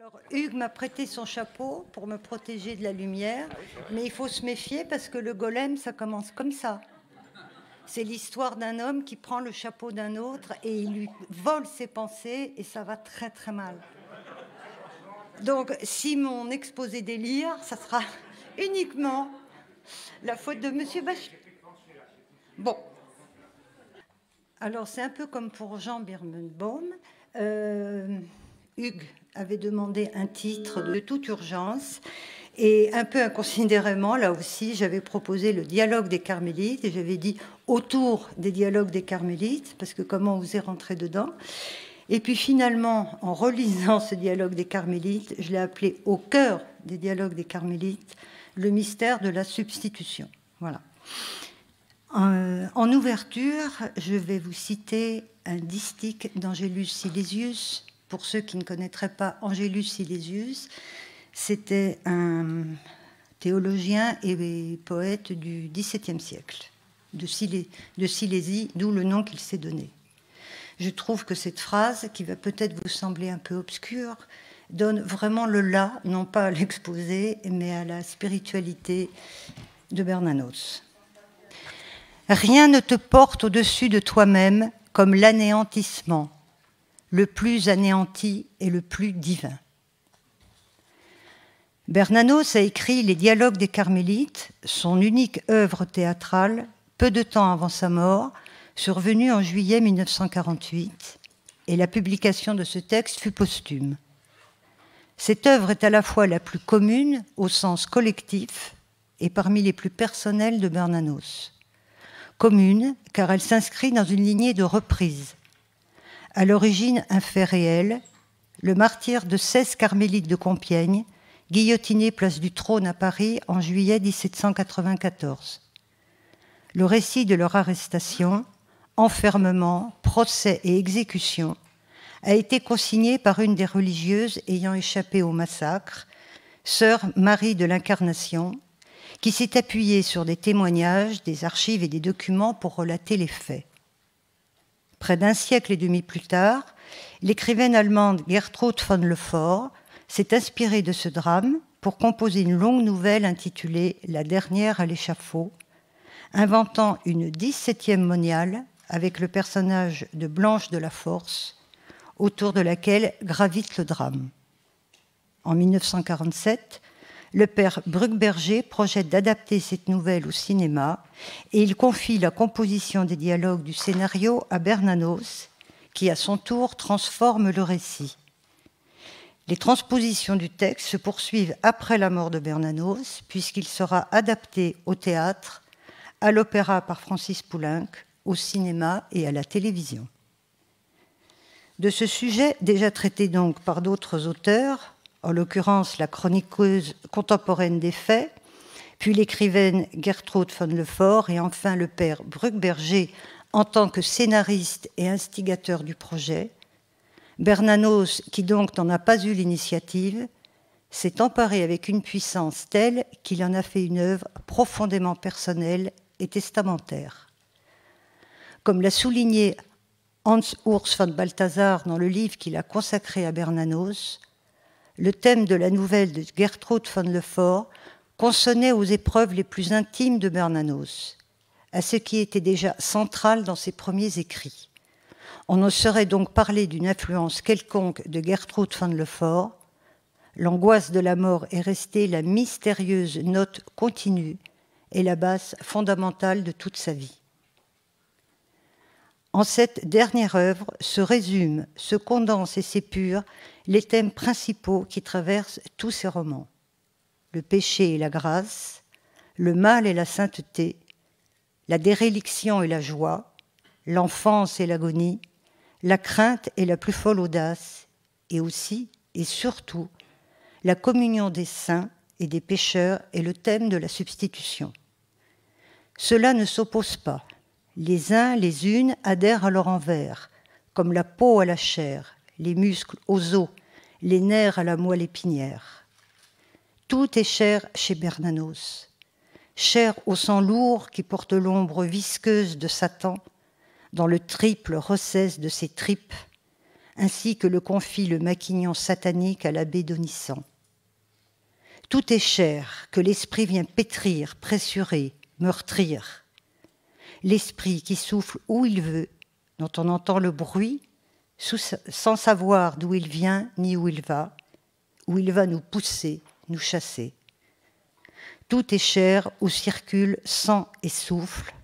Alors, Hugues m'a prêté son chapeau pour me protéger de la lumière, mais il faut se méfier parce que le golem, ça commence comme ça. C'est l'histoire d'un homme qui prend le chapeau d'un autre et il lui vole ses pensées et ça va très très mal. Donc, si mon exposé délire, ça sera uniquement la faute de Monsieur Bachelot. Bon. Alors, c'est un peu comme pour Jean Birmenbaum. Euh, Hugues avait demandé un titre de toute urgence. Et un peu inconsidérément, là aussi, j'avais proposé le dialogue des carmélites et j'avais dit autour des dialogues des carmélites, parce que comment vous êtes rentré dedans. Et puis finalement, en relisant ce dialogue des carmélites, je l'ai appelé au cœur des dialogues des carmélites, le mystère de la substitution. Voilà. En, ouverture, je vais vous citer un distique d'Angelus Silesius. Pour ceux qui ne connaîtraient pas Angelus Silesius, c'était un théologien et poète du XVIIe siècle, de, Silésie, d'où le nom qu'il s'est donné je trouve que cette phrase, qui va peut-être vous sembler un peu obscure, donne vraiment le là, non pas à l'exposé, mais à la spiritualité de Bernanos. Rien ne te porte au-dessus de toi-même comme l'anéantissement, le plus anéanti et le plus divin. Bernanos a écrit Les Dialogues des Carmélites, son unique œuvre théâtrale, peu de temps avant sa mort, survenu en juillet 1948, et la publication de ce texte fut posthume. Cette œuvre est à la fois la plus commune au sens collectif et parmi les plus personnelles de Bernanos. Commune car elle s'inscrit dans une lignée de reprises. À l'origine un fait réel, le martyr de 16 carmélites de Compiègne, guillotiné place du Trône à Paris en juillet 1794. Le récit de leur arrestation, enfermement, procès et exécution, a été consigné par une des religieuses ayant échappé au massacre, sœur Marie de l'Incarnation, qui s'est appuyée sur des témoignages, des archives et des documents pour relater les faits. Près d'un siècle et demi plus tard, l'écrivaine allemande Gertrude von Lefort s'est inspirée de ce drame pour composer une longue nouvelle intitulée La dernière à l'échafaud, inventant une 17e moniale avec le personnage de Blanche de la Force, autour de laquelle gravite le drame. En 1947, le père Bruckberger projette d'adapter cette nouvelle au cinéma et il confie la composition des dialogues du scénario à Bernanos, qui à son tour transforme le récit. Les transpositions du texte se poursuivent après la mort de Bernanos, puisqu'il sera adapté au théâtre, à l'opéra par Francis Poulenc, au cinéma et à la télévision. De ce sujet, déjà traité donc par d'autres auteurs, en l'occurrence la chroniqueuse contemporaine des faits, puis l'écrivaine Gertrude von Lefort et enfin le père Bruckberger en tant que scénariste et instigateur du projet, Bernanos, qui donc n'en a pas eu l'initiative, s'est emparé avec une puissance telle qu'il en a fait une œuvre profondément personnelle et testamentaire. Comme l'a souligné Hans Urs von Balthasar dans le livre qu'il a consacré à Bernanos, le thème de la nouvelle de Gertrude von Lefort consonnait aux épreuves les plus intimes de Bernanos, à ce qui était déjà central dans ses premiers écrits. On ne saurait donc parler d'une influence quelconque de Gertrude von Lefort. L'angoisse de la mort est restée la mystérieuse note continue et la base fondamentale de toute sa vie. En cette dernière œuvre se résument, se condensent et s'épurent les thèmes principaux qui traversent tous ces romans. Le péché et la grâce, le mal et la sainteté, la déréliction et la joie, l'enfance et l'agonie, la crainte et la plus folle audace, et aussi et surtout la communion des saints et des pécheurs est le thème de la substitution. Cela ne s'oppose pas, les uns, les unes adhèrent à leur envers, comme la peau à la chair, les muscles aux os, les nerfs à la moelle épinière. Tout est cher chez Bernanos, cher au sang lourd qui porte l'ombre visqueuse de Satan, dans le triple recesse de ses tripes, ainsi que le confie le maquignon satanique à l'abbé Donissant. Tout est cher que l'esprit vient pétrir, pressurer, meurtrir. L'esprit qui souffle où il veut, dont on entend le bruit, sans savoir d'où il vient ni où il va, où il va nous pousser, nous chasser. Tout est cher où circule sang et souffle.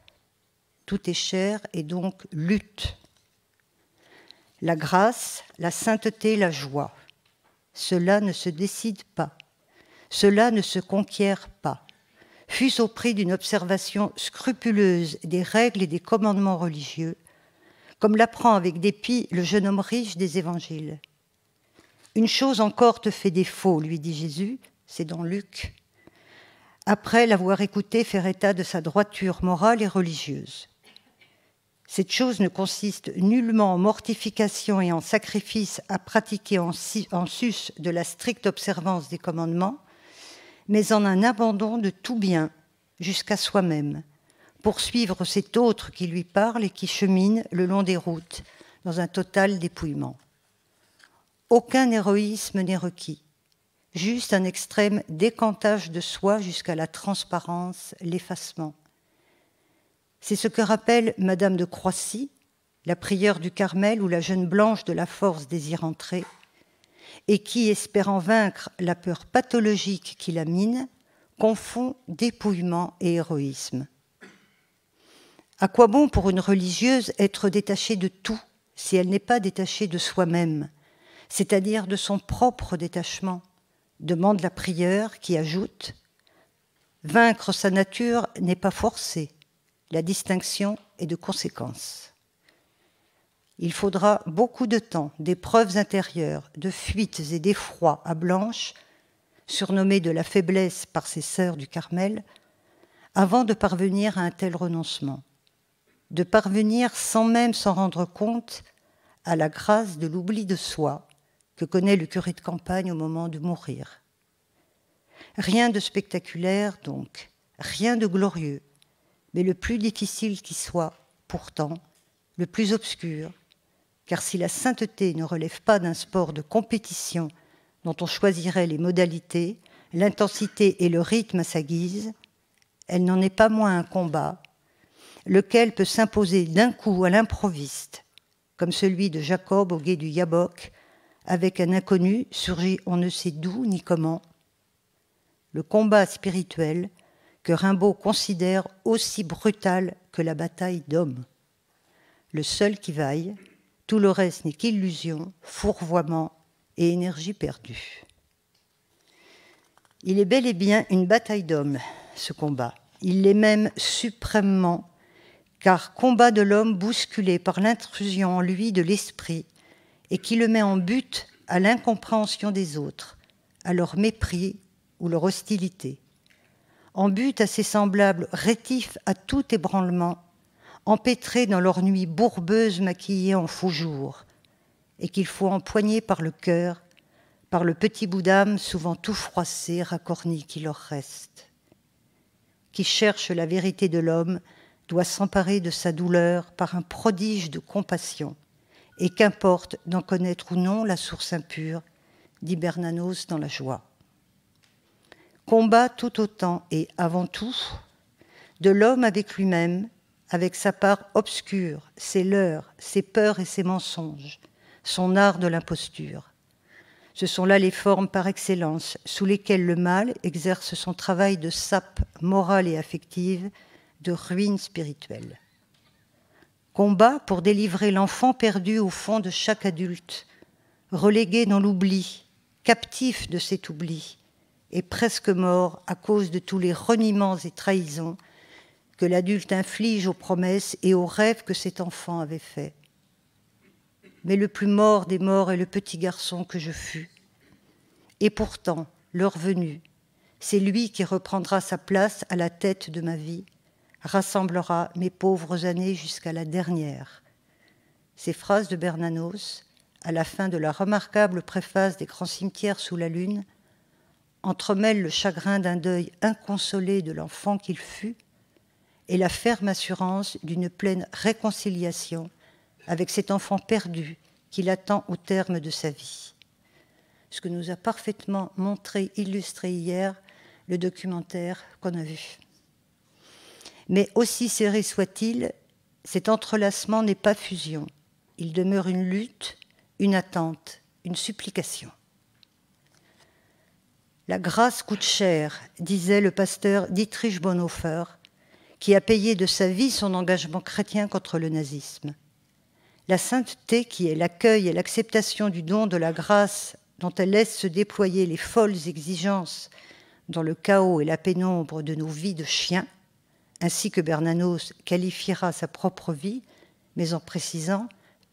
Tout est cher et donc lutte. La grâce, la sainteté, la joie. Cela ne se décide pas. Cela ne se conquiert pas. Fût-ce au prix d'une observation scrupuleuse des règles et des commandements religieux, comme l'apprend avec dépit le jeune homme riche des évangiles. Une chose encore te fait défaut, lui dit Jésus, c'est dans Luc après l'avoir écouté faire état de sa droiture morale et religieuse. Cette chose ne consiste nullement en mortification et en sacrifice à pratiquer en, sus de la stricte observance des commandements, mais en un abandon de tout bien jusqu'à soi-même, pour suivre cet autre qui lui parle et qui chemine le long des routes dans un total dépouillement. Aucun héroïsme n'est requis juste un extrême décantage de soi jusqu'à la transparence, l'effacement. C'est ce que rappelle Madame de Croissy, la prieure du Carmel ou la jeune blanche de la force désire entrer, et qui, espérant vaincre la peur pathologique qui la mine, confond dépouillement et héroïsme. À quoi bon pour une religieuse être détachée de tout si elle n'est pas détachée de soi-même, c'est-à-dire de son propre détachement demande la prieure qui ajoute Vaincre sa nature n'est pas forcé, la distinction est de conséquence. Il faudra beaucoup de temps, d'épreuves intérieures, de fuites et d'effrois à Blanche, surnommée de la faiblesse par ses sœurs du Carmel, avant de parvenir à un tel renoncement, de parvenir sans même s'en rendre compte à la grâce de l'oubli de soi, que connaît le curé de campagne au moment de mourir. Rien de spectaculaire, donc, rien de glorieux, mais le plus difficile qui soit, pourtant, le plus obscur, car si la sainteté ne relève pas d'un sport de compétition dont on choisirait les modalités, l'intensité et le rythme à sa guise, elle n'en est pas moins un combat, lequel peut s'imposer d'un coup à l'improviste, comme celui de Jacob au guet du Yabok, avec un inconnu surgi on ne sait d'où ni comment. Le combat spirituel que Rimbaud considère aussi brutal que la bataille d'hommes. Le seul qui vaille, tout le reste n'est qu'illusion, fourvoiement et énergie perdue. Il est bel et bien une bataille d'hommes, ce combat. Il l'est même suprêmement, car combat de l'homme bousculé par l'intrusion en lui de l'esprit et qui le met en but à l'incompréhension des autres, à leur mépris ou leur hostilité, en but à ses semblables rétifs à tout ébranlement, empêtrés dans leur nuit bourbeuse maquillée en faux jour, et qu'il faut empoigner par le cœur, par le petit bout d'âme souvent tout froissé, racorni qui leur reste. Qui cherche la vérité de l'homme doit s'emparer de sa douleur par un prodige de compassion et qu'importe d'en connaître ou non la source impure, dit Bernanos dans la joie. Combat tout autant et avant tout de l'homme avec lui-même, avec sa part obscure, ses leurres, ses peurs et ses mensonges, son art de l'imposture. Ce sont là les formes par excellence sous lesquelles le mal exerce son travail de sape morale et affective, de ruine spirituelle combat pour délivrer l'enfant perdu au fond de chaque adulte, relégué dans l'oubli, captif de cet oubli, et presque mort à cause de tous les reniements et trahisons que l'adulte inflige aux promesses et aux rêves que cet enfant avait faits. Mais le plus mort des morts est le petit garçon que je fus. Et pourtant, l'heure venue, c'est lui qui reprendra sa place à la tête de ma vie rassemblera mes pauvres années jusqu'à la dernière. Ces phrases de Bernanos, à la fin de la remarquable préface des grands cimetières sous la lune, entremêlent le chagrin d'un deuil inconsolé de l'enfant qu'il fut et la ferme assurance d'une pleine réconciliation avec cet enfant perdu qu'il attend au terme de sa vie. Ce que nous a parfaitement montré, illustré hier, le documentaire qu'on a vu. Mais aussi serré soit-il, cet entrelacement n'est pas fusion. Il demeure une lutte, une attente, une supplication. La grâce coûte cher, disait le pasteur Dietrich Bonhoeffer, qui a payé de sa vie son engagement chrétien contre le nazisme. La sainteté, qui est l'accueil et l'acceptation du don de la grâce dont elle laisse se déployer les folles exigences dans le chaos et la pénombre de nos vies de chiens, ainsi que Bernanos qualifiera sa propre vie, mais en précisant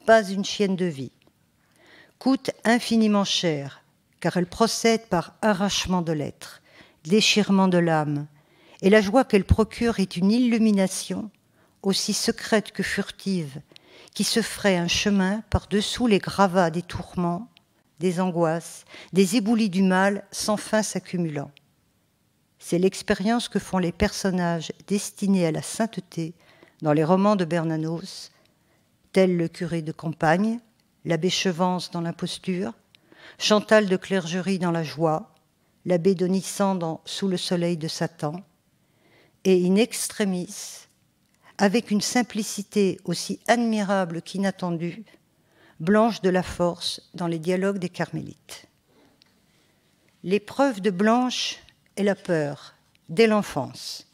pas une chienne de vie, coûte infiniment cher, car elle procède par arrachement de l'être, déchirement de l'âme, et la joie qu'elle procure est une illumination, aussi secrète que furtive, qui se ferait un chemin par-dessous les gravats des tourments, des angoisses, des éboulis du mal sans fin s'accumulant. C'est l'expérience que font les personnages destinés à la sainteté dans les romans de Bernanos, tels le curé de campagne, l'abbé Chevance dans l'imposture, Chantal de Clergerie dans la joie, l'abbé Donissant dans Sous le soleil de Satan, et in extremis, avec une simplicité aussi admirable qu'inattendue, Blanche de la Force dans les dialogues des Carmélites. L'épreuve de Blanche et la peur, dès l'enfance.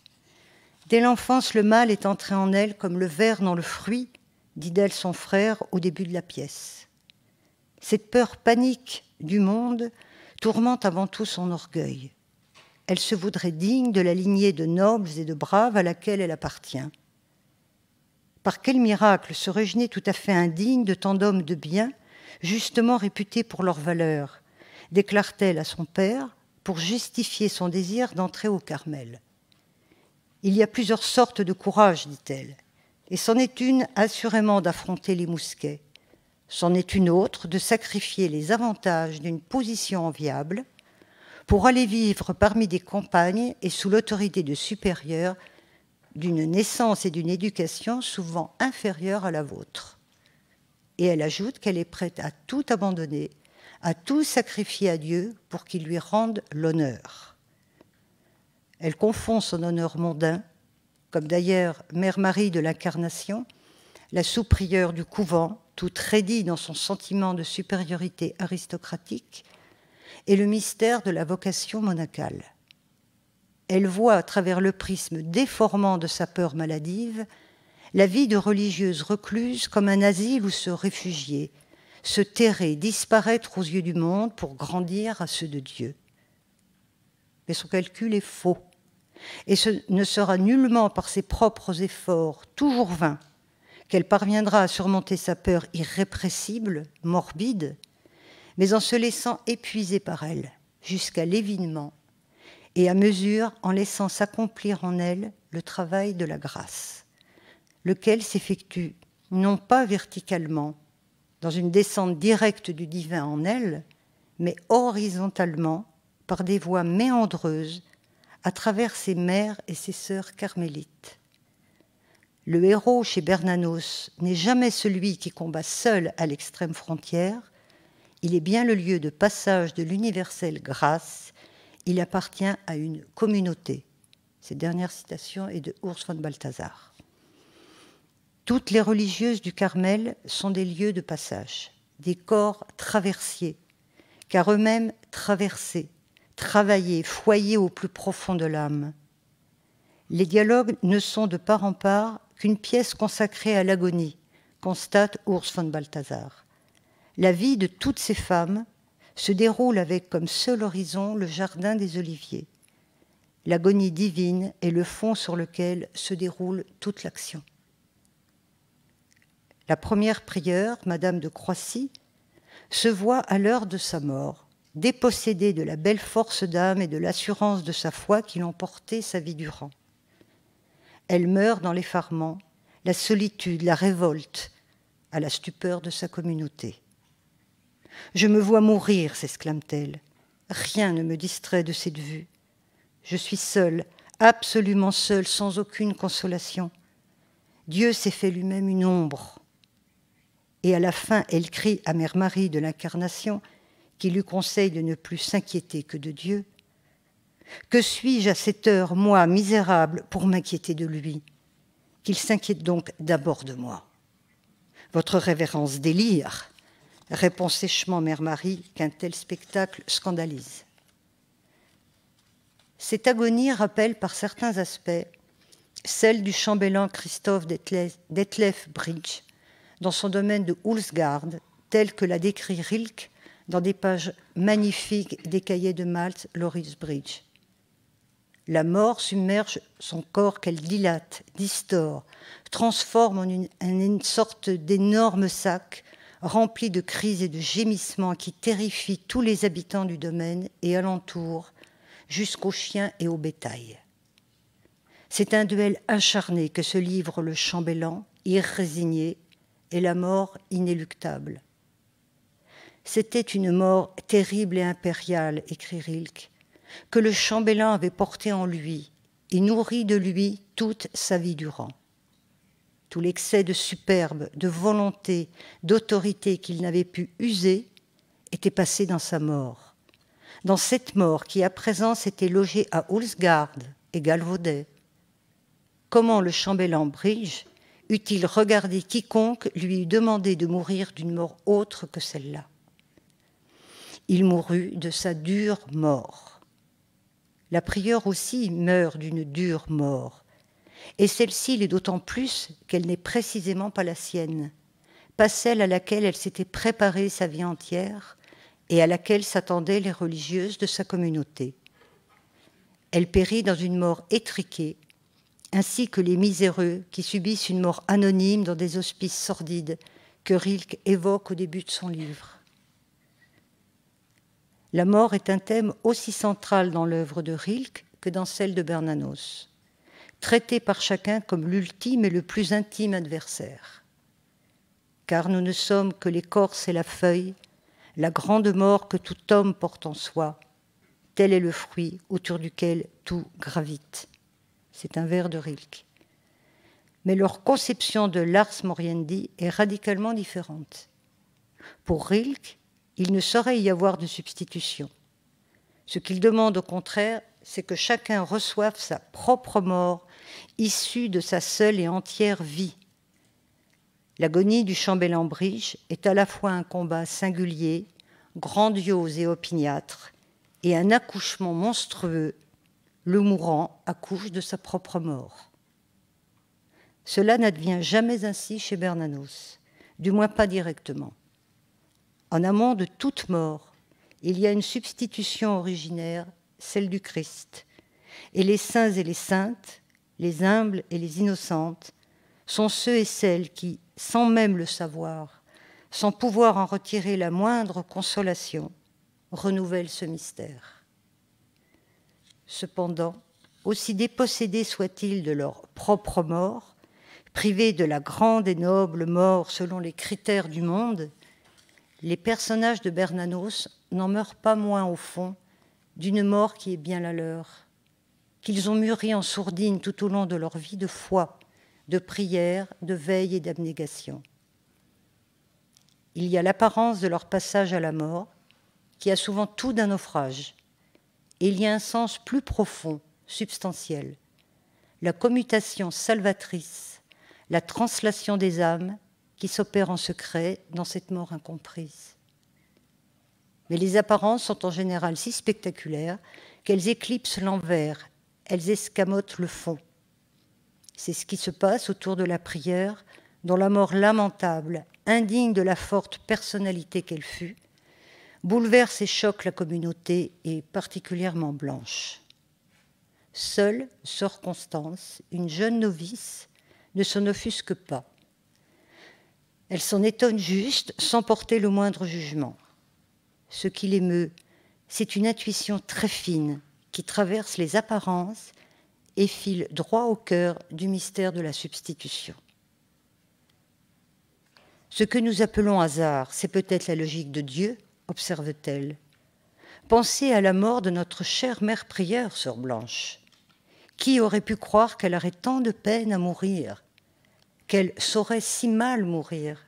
Dès l'enfance, le mal est entré en elle comme le ver dans le fruit, dit d'elle son frère au début de la pièce. Cette peur panique du monde tourmente avant tout son orgueil. Elle se voudrait digne de la lignée de nobles et de braves à laquelle elle appartient. Par quel miracle serais-je tout à fait indigne de tant d'hommes de bien, justement réputés pour leur valeur déclare-t-elle à son père, pour justifier son désir d'entrer au Carmel. Il y a plusieurs sortes de courage, dit-elle, et c'en est une assurément d'affronter les mousquets. C'en est une autre de sacrifier les avantages d'une position enviable pour aller vivre parmi des compagnes et sous l'autorité de supérieurs d'une naissance et d'une éducation souvent inférieures à la vôtre. Et elle ajoute qu'elle est prête à tout abandonner a tout sacrifié à Dieu pour qu'il lui rende l'honneur. Elle confond son honneur mondain, comme d'ailleurs Mère Marie de l'Incarnation, la sous-prieure du couvent, toute raidie dans son sentiment de supériorité aristocratique, et le mystère de la vocation monacale. Elle voit à travers le prisme déformant de sa peur maladive la vie de religieuse recluse comme un asile où se réfugier, se terrer, disparaître aux yeux du monde pour grandir à ceux de Dieu. Mais son calcul est faux, et ce ne sera nullement par ses propres efforts, toujours vains, qu'elle parviendra à surmonter sa peur irrépressible, morbide, mais en se laissant épuiser par elle jusqu'à l'évinement, et à mesure en laissant s'accomplir en elle le travail de la grâce, lequel s'effectue non pas verticalement, dans une descente directe du divin en elle, mais horizontalement par des voies méandreuses à travers ses mères et ses sœurs carmélites. Le héros chez Bernanos n'est jamais celui qui combat seul à l'extrême frontière, il est bien le lieu de passage de l'universelle grâce, il appartient à une communauté. Cette dernière citation est de Urs von Balthasar. Toutes les religieuses du Carmel sont des lieux de passage, des corps traversiers, car eux-mêmes traversés, travaillés, foyés au plus profond de l'âme. Les dialogues ne sont de part en part qu'une pièce consacrée à l'agonie, constate Urs von Balthasar. La vie de toutes ces femmes se déroule avec comme seul horizon le jardin des oliviers. L'agonie divine est le fond sur lequel se déroule toute l'action. La première prieure, Madame de Croissy, se voit à l'heure de sa mort, dépossédée de la belle force d'âme et de l'assurance de sa foi qui portée sa vie durant. Elle meurt dans l'effarement, la solitude, la révolte, à la stupeur de sa communauté. Je me vois mourir, s'exclame-t-elle. Rien ne me distrait de cette vue. Je suis seule, absolument seule, sans aucune consolation. Dieu s'est fait lui-même une ombre et à la fin elle crie à Mère Marie de l'Incarnation, qui lui conseille de ne plus s'inquiéter que de Dieu, que suis-je à cette heure, moi, misérable, pour m'inquiéter de lui? Qu'il s'inquiète donc d'abord de moi. Votre révérence délire, répond sèchement Mère Marie, qu'un tel spectacle scandalise. Cette agonie rappelle par certains aspects celle du chambellan Christophe d'Etlef Bridge dans son domaine de Hulsgaard, tel que l'a décrit Rilke dans des pages magnifiques des cahiers de Malte, Loris Bridge. La mort submerge son corps qu'elle dilate, distord, transforme en une, en une sorte d'énorme sac rempli de cris et de gémissements qui terrifient tous les habitants du domaine et alentour, jusqu'aux chiens et au bétail. C'est un duel acharné que se livre le chambellan, irrésigné, et la mort inéluctable. C'était une mort terrible et impériale, écrit Rilke, que le chambellan avait portée en lui et nourri de lui toute sa vie durant. Tout l'excès de superbe, de volonté, d'autorité qu'il n'avait pu user était passé dans sa mort. Dans cette mort qui à présent s'était logée à Ulsgaard et galvaudait. Comment le chambellan Bridge eût-il regardé quiconque lui eût demandé de mourir d'une mort autre que celle-là? Il mourut de sa dure mort. La prieure aussi meurt d'une dure mort, et celle-ci l'est d'autant plus qu'elle n'est précisément pas la sienne, pas celle à laquelle elle s'était préparée sa vie entière et à laquelle s'attendaient les religieuses de sa communauté. Elle périt dans une mort étriquée, ainsi que les miséreux qui subissent une mort anonyme dans des hospices sordides que Rilke évoque au début de son livre. La mort est un thème aussi central dans l'œuvre de Rilke que dans celle de Bernanos traité par chacun comme l'ultime et le plus intime adversaire. Car nous ne sommes que l'écorce et la feuille, la grande mort que tout homme porte en soi, tel est le fruit autour duquel tout gravite. C'est un vers de Rilke. Mais leur conception de l'ars moriendi est radicalement différente. Pour Rilke, il ne saurait y avoir de substitution. Ce qu'il demande au contraire, c'est que chacun reçoive sa propre mort issue de sa seule et entière vie. L'agonie du chambellan Brige est à la fois un combat singulier, grandiose et opiniâtre, et un accouchement monstrueux. Le mourant accouche de sa propre mort. Cela n'advient jamais ainsi chez Bernanos, du moins pas directement. En amont de toute mort, il y a une substitution originaire, celle du Christ, et les saints et les saintes les humbles et les innocentes, sont ceux et celles qui, sans même le savoir, sans pouvoir en retirer la moindre consolation, renouvellent ce mystère. Cependant, aussi dépossédés soient-ils de leur propre mort, privés de la grande et noble mort selon les critères du monde, les personnages de Bernanos n'en meurent pas moins au fond d'une mort qui est bien la leur qu'ils ont mûri en sourdine tout au long de leur vie de foi, de prière, de veille et d'abnégation. Il y a l'apparence de leur passage à la mort, qui a souvent tout d'un naufrage, et il y a un sens plus profond, substantiel, la commutation salvatrice, la translation des âmes qui s'opère en secret dans cette mort incomprise. Mais les apparences sont en général si spectaculaires qu'elles éclipsent l'envers elles escamotent le fond. C'est ce qui se passe autour de la prière, dont la mort lamentable, indigne de la forte personnalité qu'elle fut, bouleverse et choque la communauté, et particulièrement Blanche. Seule sœur Constance, une jeune novice, ne s'en offusque pas. Elle s'en étonne juste, sans porter le moindre jugement. Ce qui l'émeut, c'est une intuition très fine, qui traverse les apparences et file droit au cœur du mystère de la substitution. Ce que nous appelons hasard, c'est peut-être la logique de Dieu, observe-t-elle. Pensez à la mort de notre chère mère prière, sœur Blanche. Qui aurait pu croire qu'elle aurait tant de peine à mourir, qu'elle saurait si mal mourir?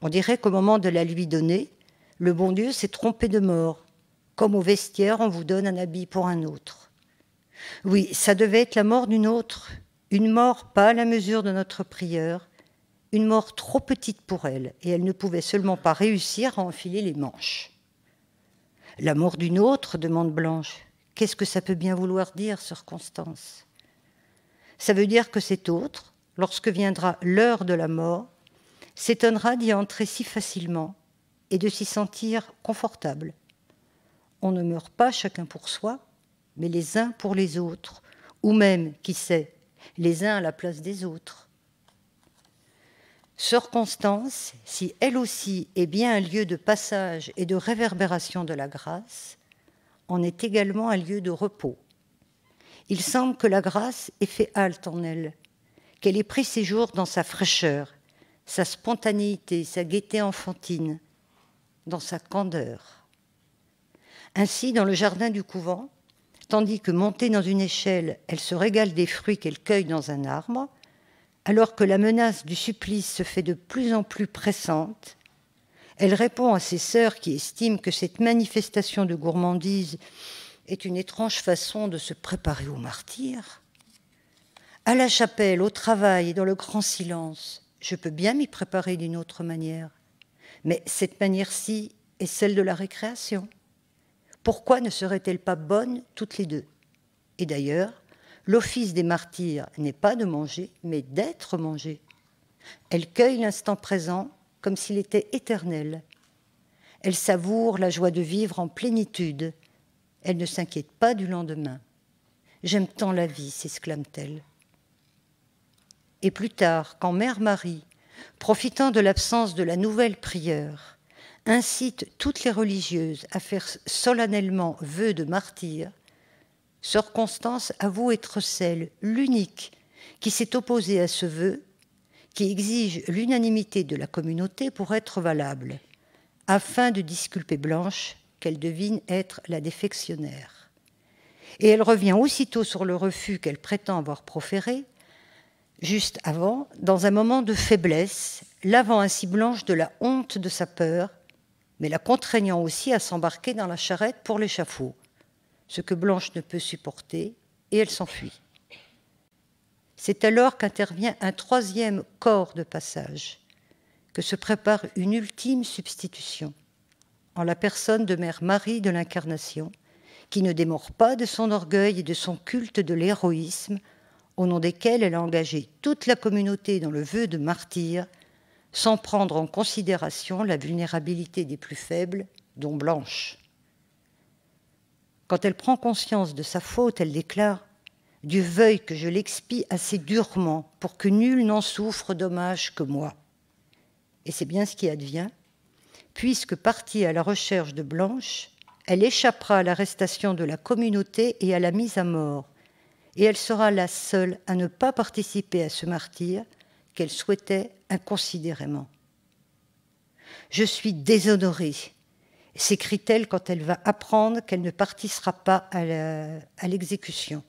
On dirait qu'au moment de la lui donner, le bon Dieu s'est trompé de mort, comme au vestiaire on vous donne un habit pour un autre. Oui, ça devait être la mort d'une autre, une mort pas à la mesure de notre prière, une mort trop petite pour elle, et elle ne pouvait seulement pas réussir à enfiler les manches. La mort d'une autre, demande Blanche. Qu'est-ce que ça peut bien vouloir dire, sœur Constance Ça veut dire que cet autre, lorsque viendra l'heure de la mort, s'étonnera d'y entrer si facilement et de s'y sentir confortable. On ne meurt pas chacun pour soi, mais les uns pour les autres, ou même, qui sait, les uns à la place des autres. Sœur Constance, si elle aussi est bien un lieu de passage et de réverbération de la grâce, en est également un lieu de repos. Il semble que la grâce ait fait halte en elle, qu'elle ait pris séjour dans sa fraîcheur, sa spontanéité, sa gaieté enfantine, dans sa candeur. Ainsi, dans le jardin du couvent, tandis que montée dans une échelle, elle se régale des fruits qu'elle cueille dans un arbre, alors que la menace du supplice se fait de plus en plus pressante, elle répond à ses sœurs qui estiment que cette manifestation de gourmandise est une étrange façon de se préparer au martyr. À la chapelle, au travail et dans le grand silence, je peux bien m'y préparer d'une autre manière. Mais cette manière-ci est celle de la récréation. Pourquoi ne serait-elle pas bonne toutes les deux? Et d'ailleurs, l'office des martyrs n'est pas de manger, mais d'être mangé. Elle cueille l'instant présent comme s'il était éternel. Elle savoure la joie de vivre en plénitude. Elle ne s'inquiète pas du lendemain. J'aime tant la vie, s'exclame-t-elle. Et plus tard, quand Mère Marie, profitant de l'absence de la nouvelle prieure, incite toutes les religieuses à faire solennellement vœu de martyr, Sœur Constance avoue être celle, l'unique, qui s'est opposée à ce vœu, qui exige l'unanimité de la communauté pour être valable, afin de disculper Blanche, qu'elle devine être la défectionnaire. Et elle revient aussitôt sur le refus qu'elle prétend avoir proféré, juste avant, dans un moment de faiblesse, lavant ainsi Blanche de la honte de sa peur, mais la contraignant aussi à s'embarquer dans la charrette pour l'échafaud, ce que Blanche ne peut supporter, et elle s'enfuit. C'est alors qu'intervient un troisième corps de passage, que se prépare une ultime substitution, en la personne de Mère Marie de l'Incarnation, qui ne démord pas de son orgueil et de son culte de l'héroïsme, au nom desquels elle a engagé toute la communauté dans le vœu de martyr, sans prendre en considération la vulnérabilité des plus faibles, dont Blanche. Quand elle prend conscience de sa faute, elle déclare Dieu veuille que je l'expie assez durement pour que nul n'en souffre dommage que moi. Et c'est bien ce qui advient, puisque partie à la recherche de Blanche, elle échappera à l'arrestation de la communauté et à la mise à mort, et elle sera la seule à ne pas participer à ce martyr qu'elle souhaitait inconsidérément. Je suis déshonorée, s'écrie-t-elle quand elle va apprendre qu'elle ne participera pas à l'exécution.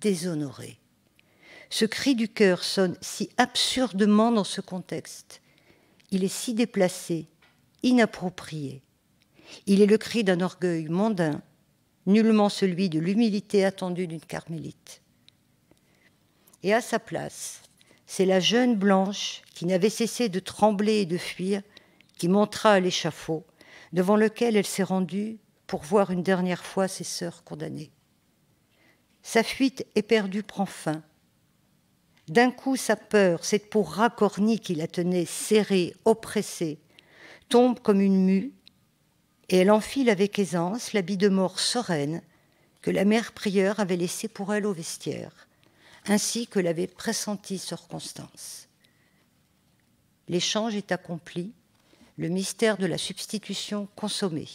Déshonorée. Ce cri du cœur sonne si absurdement dans ce contexte. Il est si déplacé, inapproprié. Il est le cri d'un orgueil mondain, nullement celui de l'humilité attendue d'une carmélite. Et à sa place, c'est la jeune Blanche, qui n'avait cessé de trembler et de fuir, qui montra l'échafaud, devant lequel elle s'est rendue pour voir une dernière fois ses sœurs condamnées. Sa fuite éperdue prend fin. D'un coup, sa peur, cette peau racornie qui la tenait serrée, oppressée, tombe comme une mue et elle enfile avec aisance l'habit de mort sereine que la mère prieure avait laissé pour elle au vestiaire, ainsi que l'avait pressenti Sœur Constance. L'échange est accompli, le mystère de la substitution consommé,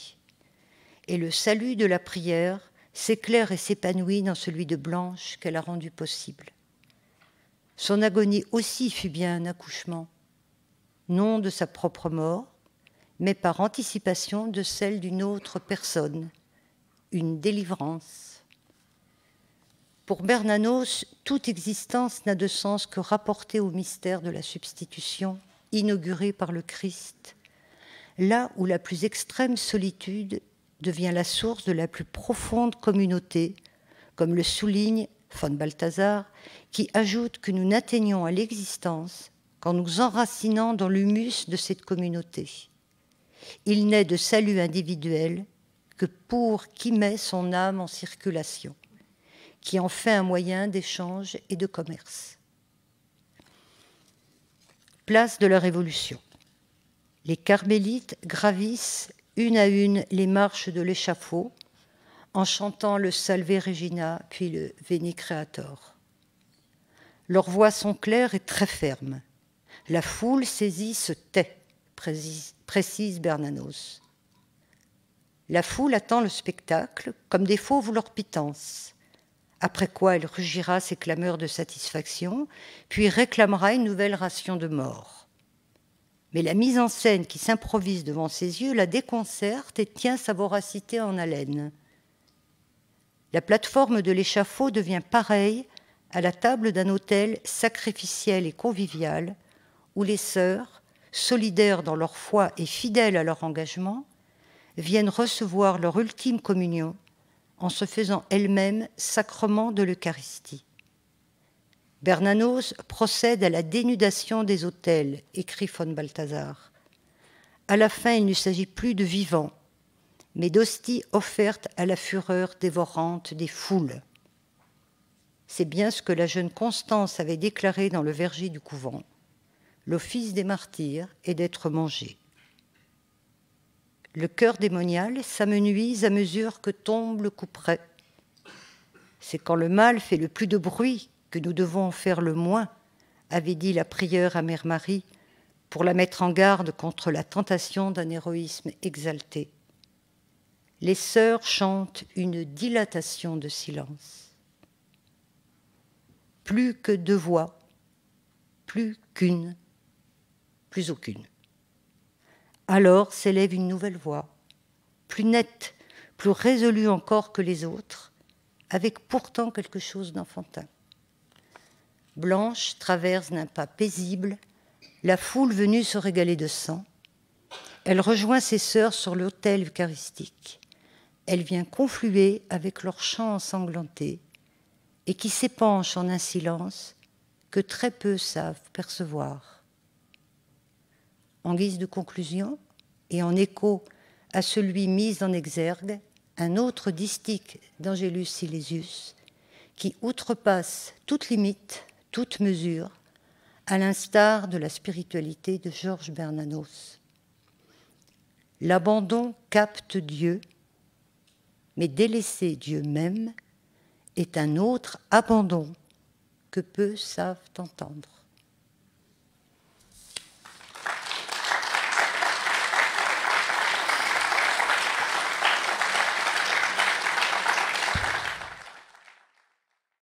et le salut de la prière s'éclaire et s'épanouit dans celui de Blanche qu'elle a rendu possible. Son agonie aussi fut bien un accouchement, non de sa propre mort, mais par anticipation de celle d'une autre personne, une délivrance. Pour Bernanos, toute existence n'a de sens que rapportée au mystère de la substitution inaugurée par le Christ, là où la plus extrême solitude devient la source de la plus profonde communauté, comme le souligne von Balthasar, qui ajoute que nous n'atteignons à l'existence qu'en nous enracinant dans l'humus de cette communauté. Il n'est de salut individuel que pour qui met son âme en circulation, qui en fait un moyen d'échange et de commerce. Place de la Révolution. Les carmélites gravissent une à une les marches de l'échafaud en chantant le Salve Regina puis le Veni Creator. Leurs voix sont claires et très fermes. La foule saisie se tait, précise Bernanos. La foule attend le spectacle comme des fauves leur pitance. Après quoi elle rugira ses clameurs de satisfaction, puis réclamera une nouvelle ration de mort. Mais la mise en scène qui s'improvise devant ses yeux la déconcerte et tient sa voracité en haleine. La plateforme de l'échafaud devient pareille à la table d'un hôtel sacrificiel et convivial où les sœurs, solidaires dans leur foi et fidèles à leur engagement, viennent recevoir leur ultime communion en se faisant elles-mêmes sacrement de l'Eucharistie. Bernanos procède à la dénudation des autels, écrit von Balthasar. À la fin, il ne s'agit plus de vivants, mais d'hosties offertes à la fureur dévorante des foules. C'est bien ce que la jeune Constance avait déclaré dans le verger du couvent. L'office des martyrs est d'être mangé. Le cœur démonial s'amenuise à mesure que tombe le couperet. C'est quand le mal fait le plus de bruit que nous devons en faire le moins, avait dit la prieure à Mère Marie, pour la mettre en garde contre la tentation d'un héroïsme exalté. Les sœurs chantent une dilatation de silence. Plus que deux voix, plus qu'une, plus aucune. Alors s'élève une nouvelle voix, plus nette, plus résolue encore que les autres, avec pourtant quelque chose d'enfantin. Blanche traverse d'un pas paisible la foule venue se régaler de sang. Elle rejoint ses sœurs sur l'autel eucharistique. Elle vient confluer avec leurs chants ensanglantés et qui s'épanchent en un silence que très peu savent percevoir. En guise de conclusion, et en écho à celui mis en exergue, un autre distique d'Angelus Silesius, qui outrepasse toute limite, toute mesure, à l'instar de la spiritualité de Georges Bernanos. L'abandon capte Dieu, mais délaisser Dieu même est un autre abandon que peu savent entendre.